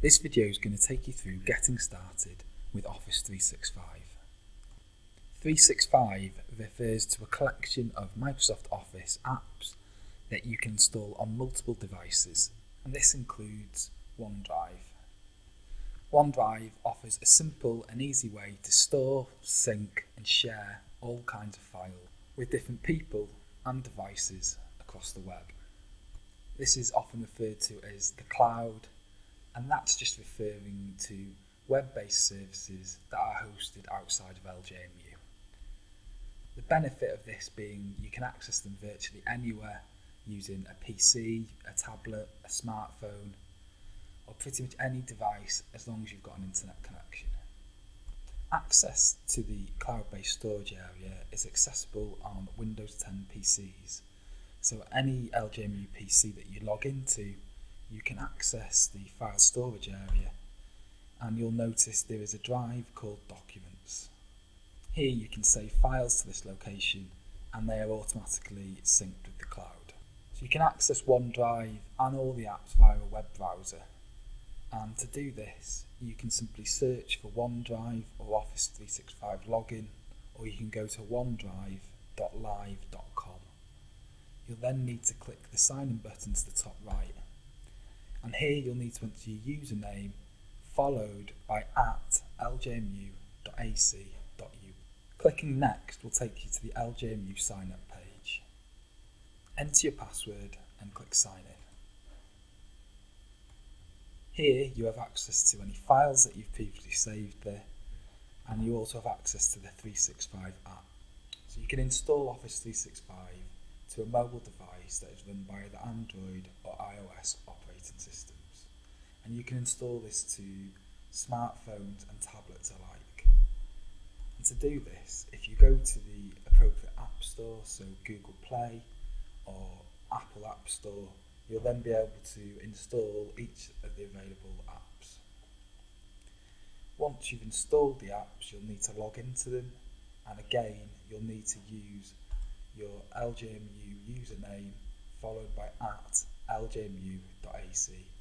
This video is going to take you through getting started with Office 365. 365 refers to a collection of Microsoft Office apps that you can install on multiple devices, and this includes OneDrive. OneDrive offers a simple and easy way to store, sync, and share all kinds of files with different people and devices across the web. This is often referred to as the cloud, and that's just referring to web based services that are hosted outside of LJMU. The benefit of this being you can access them virtually anywhere using a PC, a tablet, a smartphone, or pretty much any device as long as you've got an internet connection. Access to the cloud based storage area is accessible on Windows 10 PCs so any LJMU PC that you log into, you can access the file storage area and you'll notice there is a drive called Documents. Here you can save files to this location and they are automatically synced with the cloud. So you can access OneDrive and all the apps via a web browser. And to do this, you can simply search for OneDrive or Office 365 login, or you can go to onedrive.live.com. You'll then need to click the sign in button to the top right. And here you'll need to enter your username followed by at ljmu.ac.uk. Clicking next will take you to the LJMU sign up page. Enter your password and click sign in. Here you have access to any files that you've previously saved there and you also have access to the 365 app. So you can install Office 365 to a mobile device that is run by either Android or iOS operating. And you can install this to smartphones and tablets alike. And to do this, if you go to the appropriate app store, so Google Play or Apple App Store, you'll then be able to install each of the available apps. Once you've installed the apps, you'll need to log into them, and again, you'll need to use your LJMU username followed by at ljmu.ac.uk.